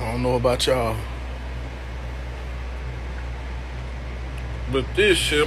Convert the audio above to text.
I don't know about y'all. But this ship.